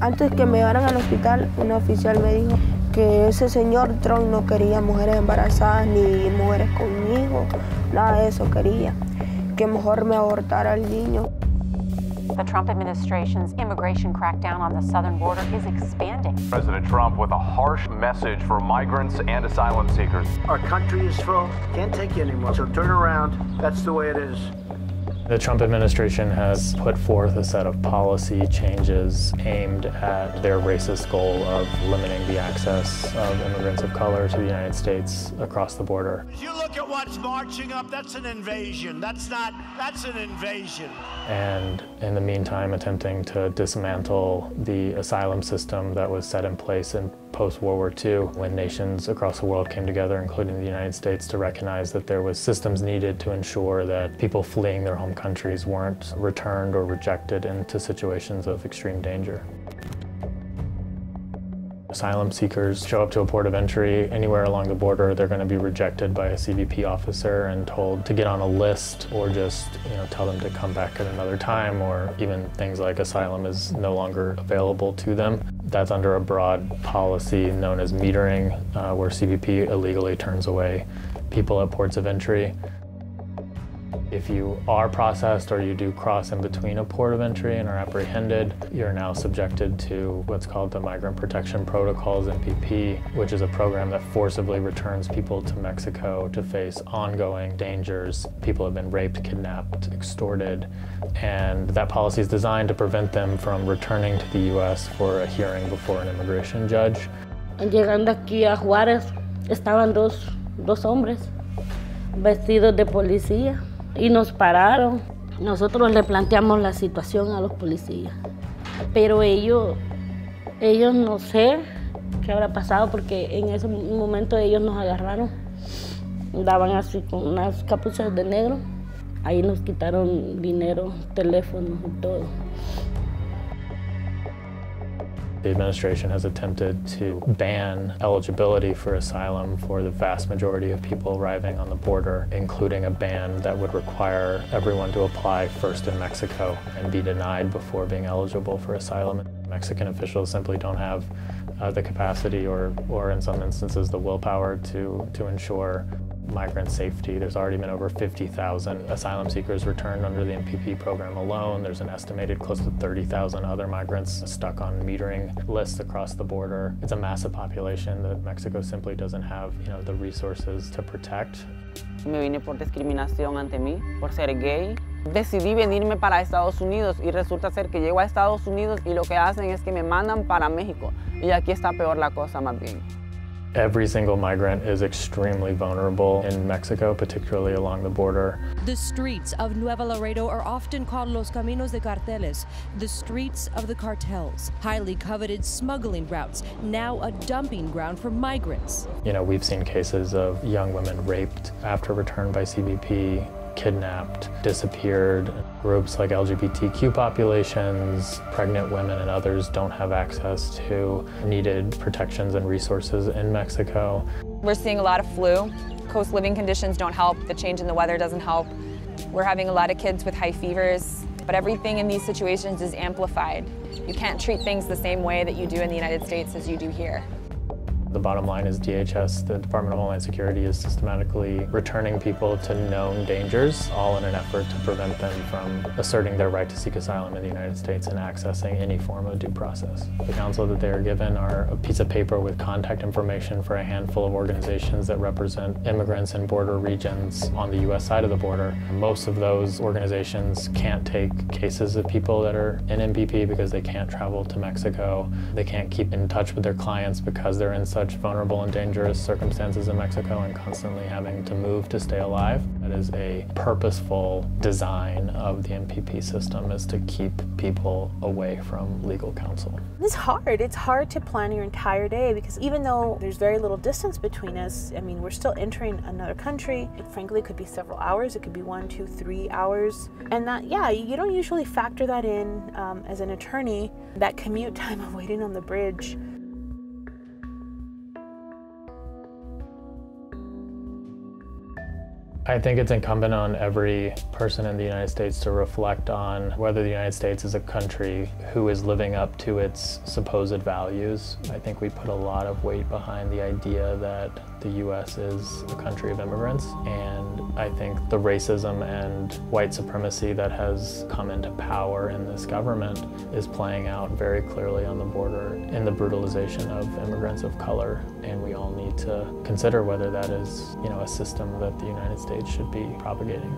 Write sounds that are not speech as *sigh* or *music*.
Antes que me llevaran al hospital, un oficial me dijo que ese señor Trump no quería mujeres embarazadas ni mujeres conmigo, nada de eso quería, que mejor me abortara el niño. The Trump administration's immigration crackdown on the southern border is expanding. President Trump with a harsh message for migrants and asylum seekers. Our country is full, can't take you anymore, so turn around. That's the way it is. The Trump administration has put forth a set of policy changes aimed at their racist goal of limiting the access of immigrants of color to the United States across the border. If you look at what's marching up, that's an invasion. That's not, that's an invasion. And in the meantime, attempting to dismantle the asylum system that was set in place in post-World War II when nations across the world came together, including the United States, to recognize that there was systems needed to ensure that people fleeing their home countries weren't returned or rejected into situations of extreme danger. Asylum seekers show up to a port of entry anywhere along the border, they're going to be rejected by a CBP officer and told to get on a list or just you know, tell them to come back at another time or even things like asylum is no longer available to them. That's under a broad policy known as metering, uh, where CBP illegally turns away people at ports of entry. If you are processed or you do cross in between a port of entry and are apprehended, you're now subjected to what's called the Migrant Protection Protocols, MPP, which is a program that forcibly returns people to Mexico to face ongoing dangers. People have been raped, kidnapped, extorted, and that policy is designed to prevent them from returning to the U.S. for a hearing before an immigration judge. Llegando aquí a Juárez, estaban dos, dos hombres vestidos de policía. Y nos pararon. Nosotros le planteamos la situación a los policías, pero ellos, ellos no sé qué habrá pasado porque en ese momento ellos nos agarraron, daban así con unas capuchas de negro, ahí nos quitaron dinero, teléfono y todo. The administration has attempted to ban eligibility for asylum for the vast majority of people arriving on the border, including a ban that would require everyone to apply first in Mexico and be denied before being eligible for asylum. Mexican officials simply don't have uh, the capacity or, or in some instances the willpower to, to ensure migrant safety. There's already been over 50,000 asylum seekers returned under the MPP program alone. There's an estimated close to 30,000 other migrants stuck on metering lists across the border. It's a massive population that Mexico simply doesn't have you know, the resources to protect. Me vine por discriminación ante mí, por ser gay. Decidí venirme para Estados Unidos y resulta ser que llego a Estados Unidos y lo que hacen es que me mandan para México. Y aquí está peor la cosa más bien. Every single migrant is extremely vulnerable in Mexico, particularly along the border. The streets of Nuevo Laredo are often called Los Caminos de Carteles, the streets of the cartels, highly coveted smuggling routes, now a dumping ground for migrants. You know, we've seen cases of young women raped after return by CBP, kidnapped, disappeared. Groups like LGBTQ populations, pregnant women, and others don't have access to needed protections and resources in Mexico. We're seeing a lot of flu. Coast living conditions don't help. The change in the weather doesn't help. We're having a lot of kids with high fevers. But everything in these situations is amplified. You can't treat things the same way that you do in the United States as you do here. The bottom line is DHS, the Department of Homeland Security, is systematically returning people to known dangers, all in an effort to prevent them from asserting their right to seek asylum in the United States and accessing any form of due process. The counsel that they are given are a piece of paper with contact information for a handful of organizations that represent immigrants in border regions on the U.S. side of the border. Most of those organizations can't take cases of people that are in MPP because they can't travel to Mexico. They can't keep in touch with their clients because they're in such such vulnerable and dangerous circumstances in Mexico and constantly having to move to stay alive. That is a purposeful design of the MPP system is to keep people away from legal counsel. It's hard. It's hard to plan your entire day because even though there's very little distance between us, I mean, we're still entering another country. It, frankly, could be several hours. It could be one, two, three hours. And that, yeah, you don't usually factor that in um, as an attorney, that commute *laughs* time of waiting on the bridge. I think it's incumbent on every person in the United States to reflect on whether the United States is a country who is living up to its supposed values. I think we put a lot of weight behind the idea that the U.S. is a country of immigrants, and I think the racism and white supremacy that has come into power in this government is playing out very clearly on the border in the brutalization of immigrants of color, and we all need to consider whether that is, you know, a system that the United States should be propagating.